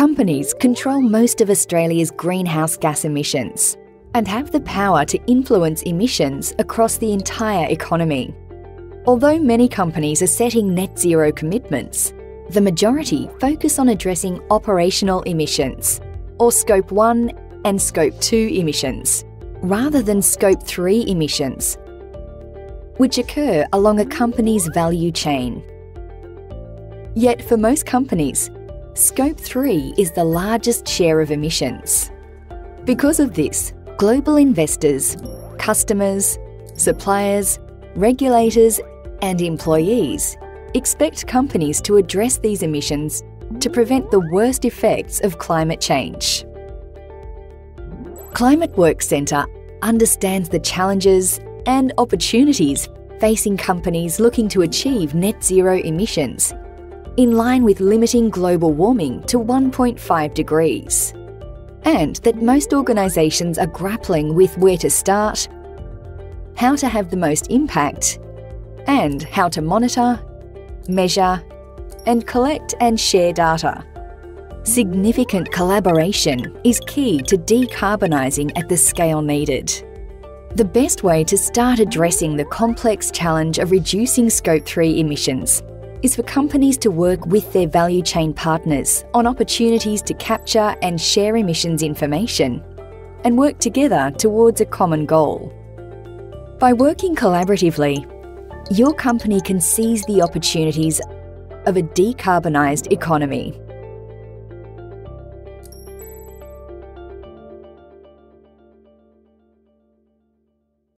Companies control most of Australia's greenhouse gas emissions and have the power to influence emissions across the entire economy. Although many companies are setting net zero commitments, the majority focus on addressing operational emissions, or Scope 1 and Scope 2 emissions, rather than Scope 3 emissions, which occur along a company's value chain. Yet for most companies, Scope 3 is the largest share of emissions. Because of this, global investors, customers, suppliers, regulators, and employees expect companies to address these emissions to prevent the worst effects of climate change. Climateworks Centre understands the challenges and opportunities facing companies looking to achieve net zero emissions in line with limiting global warming to 1.5 degrees. And that most organisations are grappling with where to start, how to have the most impact, and how to monitor, measure, and collect and share data. Significant collaboration is key to decarbonising at the scale needed. The best way to start addressing the complex challenge of reducing Scope 3 emissions is for companies to work with their value chain partners on opportunities to capture and share emissions information and work together towards a common goal. By working collaboratively, your company can seize the opportunities of a decarbonised economy.